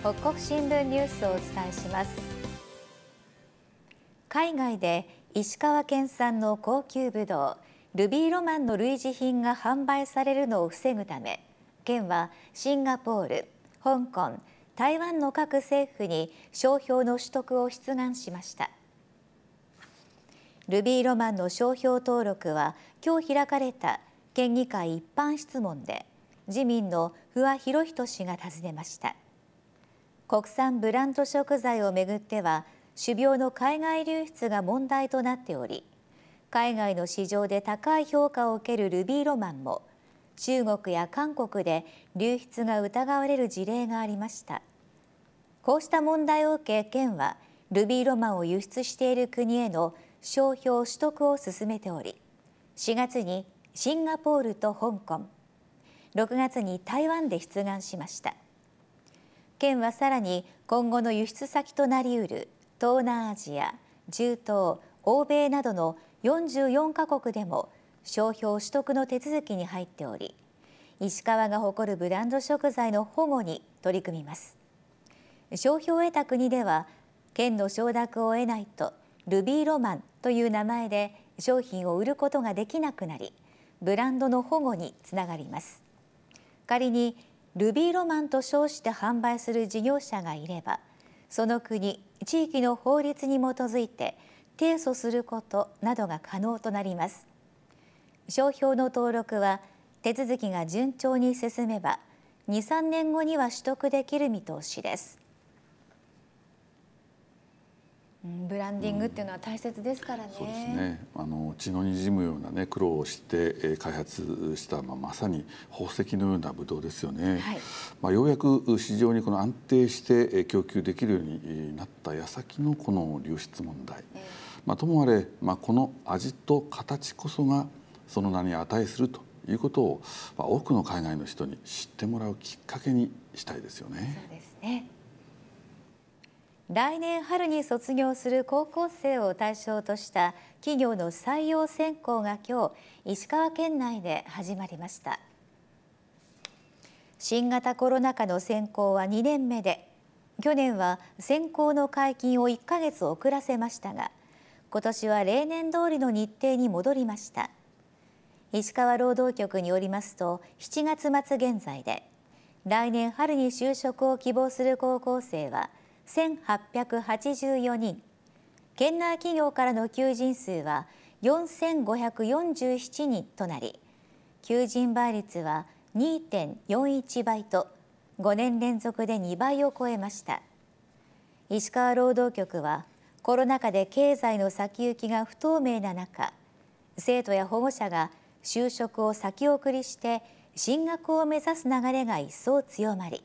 北国新聞ニュースをお伝えします。海外で石川県産の高級ブドウルビーロマンの類似品が販売されるのを防ぐため県はシンガポール香港台湾の各政府に商標の取得を出願しました。ルビーロマンの商標登録は今日開かれた県議会一般質問で自民の不破博人氏が尋ねました。国産ブランド食材をめぐっては種苗の海外流出が問題となっており海外の市場で高い評価を受けるルビーロマンも中国や韓国で流出が疑われる事例がありました。こうした問題を受け県はルビーロマンを輸出している国への商標取得を進めており4月にシンガポールと香港6月に台湾で出願しました。県はさらに今後の輸出先となりうる東南アジア中東欧米などの44カ国でも商標取得の手続きに入っており石川が誇るブランド食材の保護に取り組みます。商標を得た国では県の承諾を得ないとルビーロマンという名前で商品を売ることができなくなりブランドの保護につながります。仮にルビーロマンと称して販売する事業者がいればその国地域の法律に基づいて提訴することなどが可能となります。商標の登録は手続きが順調に進めば23年後には取得できる見通しです。ブランディングっていうのは大切ですからね。そうですね。あの血の滲むようなね苦労をして開発したまあまさに宝石のようなブドウですよね。はい、まあようやく市場にこの安定して供給できるようになった矢先のこの流出問題。えー、まあともあれまあこの味と形こそがその名に値するということを、まあ、多くの海外の人に知ってもらうきっかけにしたいですよね。そうですね。来年春に卒業する高校生を対象とした企業の採用選考が今日石川県内で始まりました。新型コロナ禍の選考は2年目で去年は選考の解禁を1ヶ月遅らせましたが今年は例年通りの日程に戻りました。石川労働局によりますと7月末現在で来年春に就職を希望する高校生は1884人。県内企業からの求人数は4547人となり求人倍率は2.41倍と5年連続で2倍を超えました。石川労働局はコロナ禍で経済の先行きが不透明な中生徒や保護者が就職を先送りして進学を目指す流れが一層強まり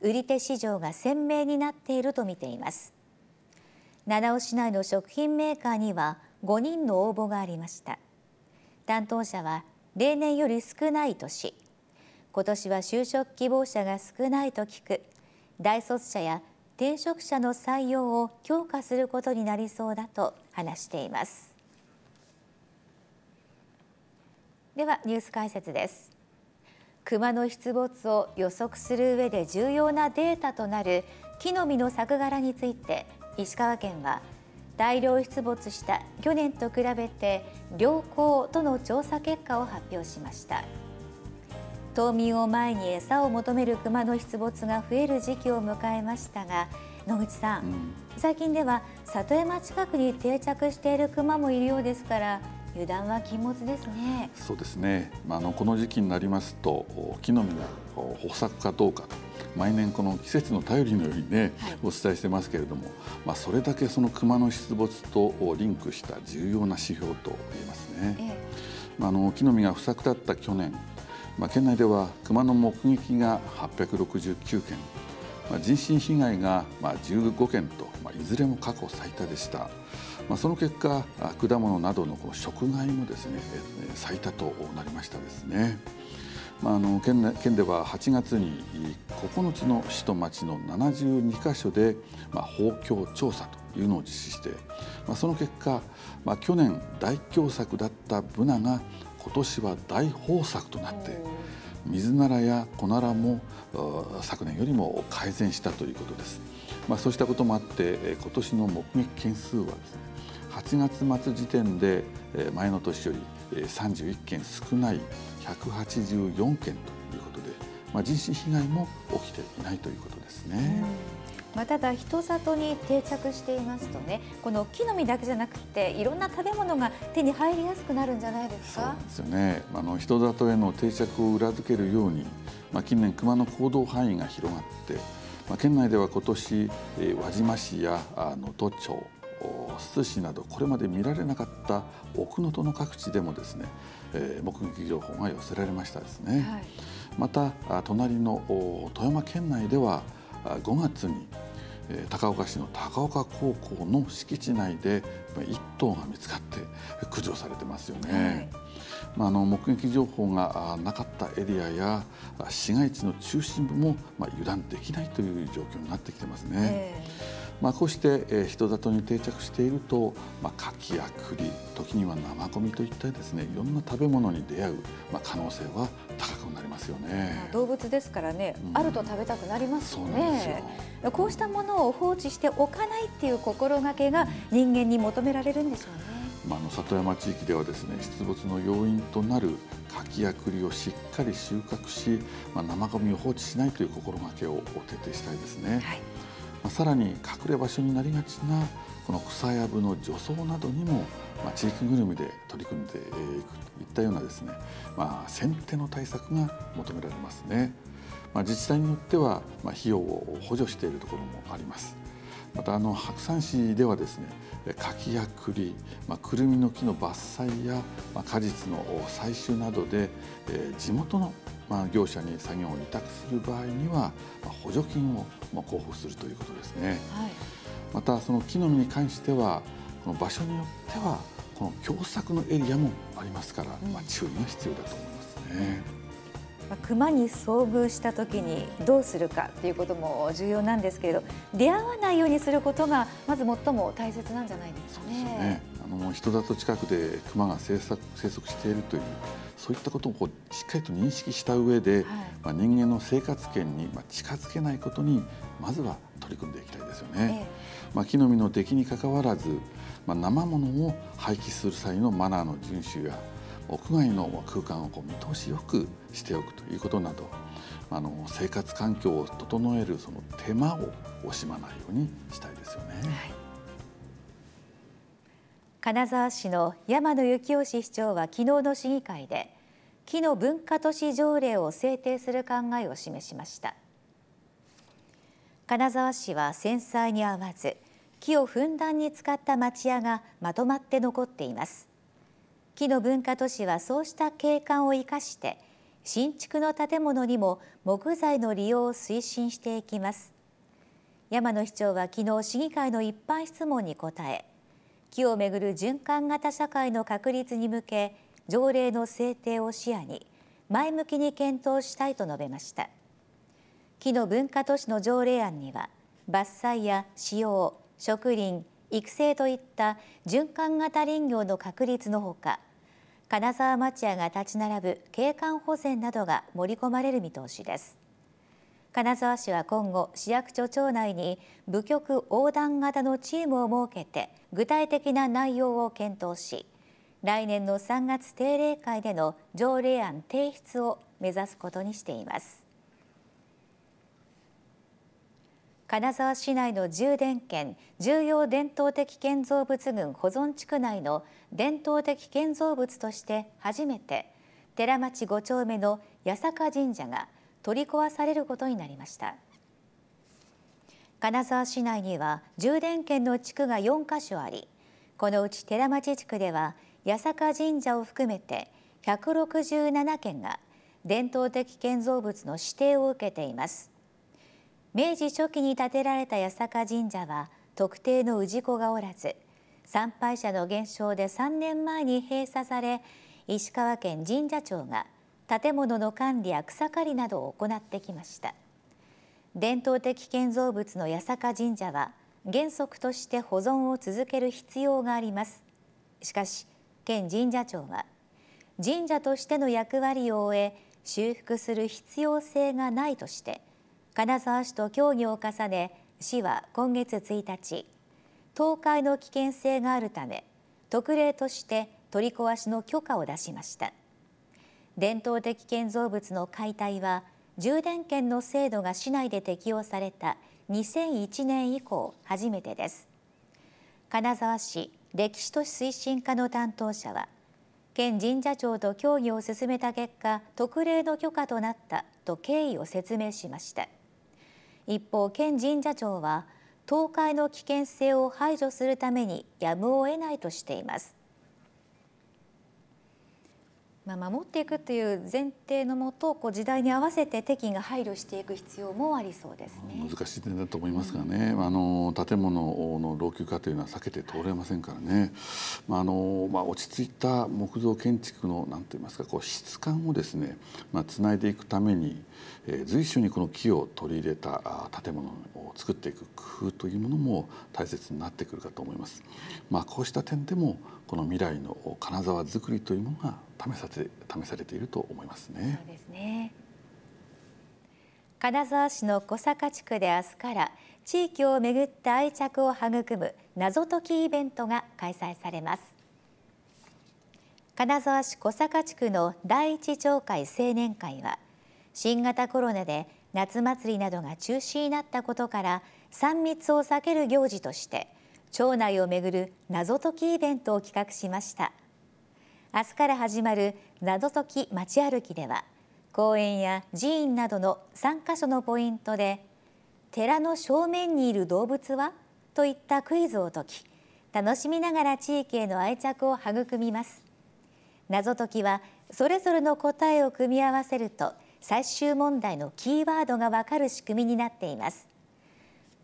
売り手市場が鮮明になっていると見ています。七尾市内の食品メーカーには5人の応募がありました。担当者は例年より少ないとし今年は就職希望者が少ないと聞く大卒者や転職者の採用を強化することになりそうだと話しています。ではニュース解説です。熊の出没を予測する上で重要なデータとなる木の実の作柄について石川県は大量出没した去年と比べて良好との調査結果を発表しました。冬眠を前に餌を求める熊の出没が増える時期を迎えましたが野口さん、うん、最近では里山近くに定着している熊もいるようですから油断は禁物ですね。そうですね。まあ、あのこの時期になりますと木の実が豊作かどうかと毎年この季節の便りのようにね、はい、お伝えしてますけれども、まあ、それだけその熊の出没とリンクした重要な指標と言えますね。ええ、まあ、あの木の実が不作だった去年、まあ、県内では熊の目撃が869件、まあ、人身被害がまあ15件と、まあ、いずれも過去最多でした。まあ、その結果果物などのこの食害もですね最多となりましたですね。まあ、あの県県では8月に9つの市と町の72か所で、まあ、豊胸調査というのを実施して、まあ、その結果、まあ、去年大凶作だったブナが今年は大豊作となって、水ならや小ならも昨年よりも改善したということです。まあ、そうしたこともあって今年の目撃件数はですね8月末時点で前の年より31件少ない184件ということで、まあ、人身被害も起きていないということですね。まあ、ただ人里に定着していますとねこの木の実だけじゃなくていろんな食べ物が手に入りやすくなるんじゃないですか？そうですよね。あの人里への定着を裏付けるように、まあ、近年熊の行動範囲が広がってまあ、県内では今年、えー、輪島市や能登町珠洲市などこれまで見られなかった奥能登の各地でもですね、えー、目撃情報が寄せられましたですね、はい、また隣の富山県内では5月に高岡市の高岡高校の敷地内で1頭が見つかって駆除されてますよね。はいまあ、あの目撃情報がなかったエリアや市街地の中心部も、まあ、油断できないという状況になってきてますね。えー、まあ、こうして、え人里に定着していると、まあ、柿や栗時には生ゴミといったですねいろんな食べ物に出会う、まあ、可能性は高くなりますよね。動物ですからね、うん、あると食べたくなりますよねよ。こうしたものを放置しておかないっていう心がけが人間に求められるんでしょうね。まあ、の里山地域ではですね出没の要因となる柿や栗をしっかり収穫し、まあ、生ゴミを放置しないという心がけを徹底したいですね、はい、まあ、さらに隠れ場所になりがちなこの草やぶの除草などにも、まあ、地域ぐるみで取り組んでいくといったようなですね、まあ、先手の対策が求められますね。まあ、自治体によっては、まあ、費用を補助しているところもあります。またあの白山市ではですね柿や栗、まあ、くるみの木の伐採や、まあ、果実の採集などで、えー、地元の、まあ、業者に作業を委託する場合には、まあ、補助金を、まあ、交付するということですね。はい、またその木の実に関してはこの場所によってはこの狭窄のエリアもありますから、まあ、注意が必要だと思いますね。熊に遭遇した時にどうするかということも重要なんですけれど出会わないようにすることがまず最も大切なんじゃないですかね。の人里近くで熊が生息生息しているというそういったことをこうしっかりと認識した上で、はい、まあ、人間の生活圏にまあ近づけないことにまずは取り組んでいきたいですよね。ええ、まあ、木の実の出来にかかわらず、まあ、生ものを廃棄する際のマナーの遵守や屋外の空間をこう見通しよくしておくということなどあの生活環境を整えるその手間を惜しまないようにしたいですよね。はい、金沢市の山野幸男市長は昨日の市議会で木の文化都市条例を制定する考えを示しました。金沢市は繊細に合わず木をふんだんに使った町屋がまとまって残っています。木の文化都市はそうした景観を生かして新築の建物にも木材の利用を推進していきます。山野市長は昨日市議会の一般質問に答え木をめぐる循環型社会の確立に向け条例の制定を視野に前向きに検討したいと述べました。木の文化都市の条例案には伐採や使用植林育成といった循環型林業の確立のほか金沢町屋が立ち並ぶ景観保全などが盛り込まれる見通しです。金沢市は今後市役所町内に部局横断型のチームを設けて具体的な内容を検討し来年の3月定例会での条例案提出を目指すことにしています。金沢市内の充電圏重要伝統的建造物群保存地区内の伝統的建造物として初めて寺町5丁目の八坂神社が取り壊されることになりました。金沢市内には充電圏の地区が4カ所ありこのうち寺町地区では八坂神社を含めて167件が伝統的建造物の指定を受けています。明治初期に建てられた八坂神社は特定の氏子がおらず参拝者の減少で3年前に閉鎖され石川県神社庁が建物の管理や草刈りなどを行ってきました。伝統的建造物の八坂神社は原則として保存を続ける必要があります。しかし県神社庁は神社としての役割を終え修復する必要性がないとして金沢市と協議を重ね市は今月1日倒壊の危険性があるため特例として取り壊しの許可を出しました。伝統的建造物の解体は充電券の制度が市内で適用された2001年以降初めてです。金沢市歴史都市推進課の担当者は県神社庁と協議を進めた結果特例の許可となったと経緯を説明しました。一方県神社庁は倒壊の危険性を排除するためにやむを得ないとしています。まあ、守っていくという前提のもとこう時代に合わせて適宜が配慮していく必要もありそうですね。難しい点だと思いますがね、うん、あの建物の老朽化というのは避けて通れませんからね、まああのまあ、落ち着いた木造建築のなんといいますかこう質感をですね、まあ、つないでいくために、えー、随所にこの木を取り入れた建物を作っていく工夫というものも大切になってくるかと思います。まあ、こうした点でもこの未来の金沢づくりというものが試され試されていると思いますね。そうですね金沢市の小坂地区で明日から地域をめぐった愛着を育む謎解きイベントが開催されます金沢市小坂地区の第一町会青年会は新型コロナで夏祭りなどが中止になったことから3密を避ける行事として町内をめぐる謎解きイベントを企画しました。明日から始まる謎解き街歩きでは公園や寺院などの3カ所のポイントで寺の正面にいる動物は？といったクイズを解き楽しみながら地域への愛着を育みます。謎解きはそれぞれの答えを組み合わせると最終問題のキーワードがわかる仕組みになっています。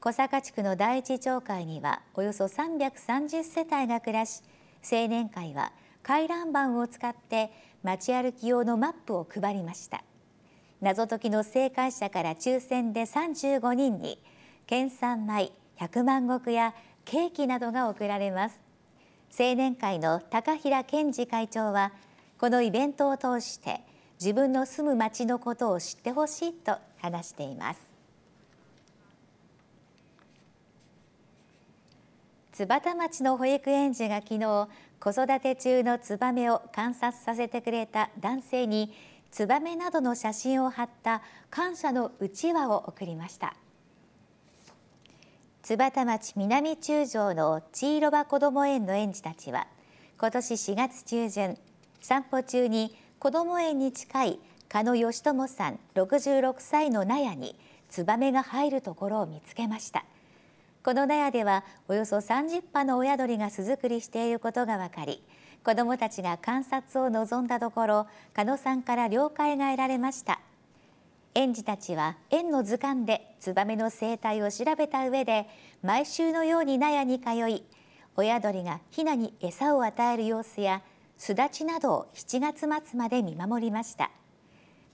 小坂地区の第一町会にはおよそ330世帯が暮らし青年会は回覧板を使って街歩き用のマップを配りました。謎解きの正解者から抽選で35人に県産米100万石やケーキなどが贈られます。青年会の高平健二会長はこのイベントを通して自分の住む町のことを知ってほしいと話しています。津幡町の保育園児が昨日子育て中のツバメを観察させてくれた男性にツバメなどの写真を貼った感謝のうちわを送りました。津幡町南中条の千色場こども園の園児たちは今年4月中旬散歩中にこども園に近い加野義友さん66歳の納屋にツバメが入るところを見つけました。この納屋ではおよそ30羽の親鳥が巣作りしていることが分かり子どもたちが観察を望んだところ加野さんから了解が得られました。園児たちは園の図鑑でツバメの生態を調べた上で毎週のように納屋に通い親鳥がヒナに餌を与える様子や巣立ちなどを7月末まで見守りました。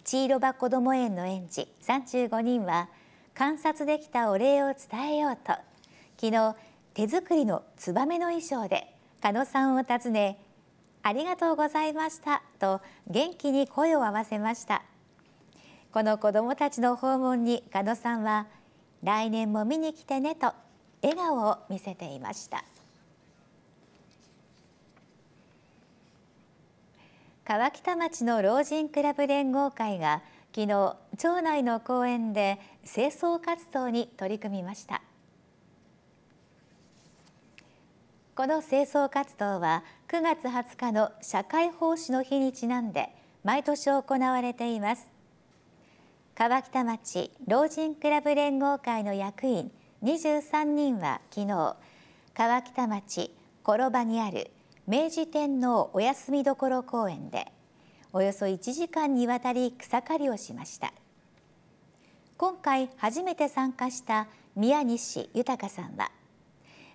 千色場こども園の園児35人は観察できたお礼を伝えようと昨日手作りのツバメの衣装で加野さんを訪ねありがとうございましたと元気に声を合わせました。この子どもたちの訪問に加野さんは来年も見に来てねと笑顔を見せていました。川北町の老人クラブ連合会が昨日町内の公園で清掃活動に取り組みました。この清掃活動は9月20日の社会奉仕の日にちなんで毎年行われています。川北町老人クラブ連合会の役員23人は昨日川北町転場にある明治天皇お休み所公園でおよそ1時間にわたり草刈りをしました。今回初めて参加した宮西豊さんは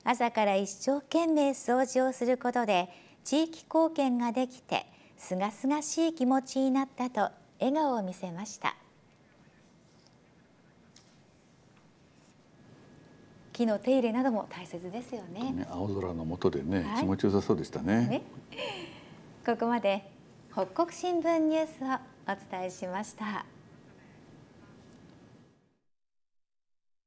朝から一生懸命掃除をすることで地域貢献ができてすがすがしい気持ちになったと笑顔を見せました。木の手入れなども大切ですよね、ね、青空の下でね、はい、気持ちよさそうでしたね、ね、ここまで北国新聞ニュースをお伝えしました。